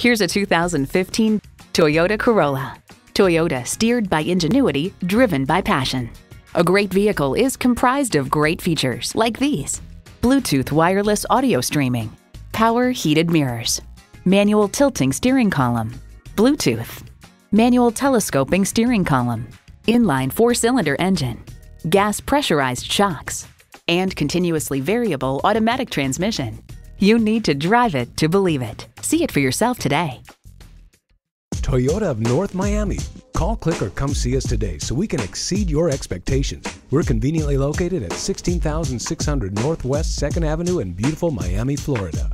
Here's a 2015 Toyota Corolla. Toyota steered by ingenuity, driven by passion. A great vehicle is comprised of great features like these Bluetooth wireless audio streaming, power heated mirrors, manual tilting steering column, Bluetooth, manual telescoping steering column, inline four cylinder engine, gas pressurized shocks, and continuously variable automatic transmission. You need to drive it to believe it. See it for yourself today. Toyota of North Miami. Call, click, or come see us today so we can exceed your expectations. We're conveniently located at 16600 Northwest 2nd Avenue in beautiful Miami, Florida.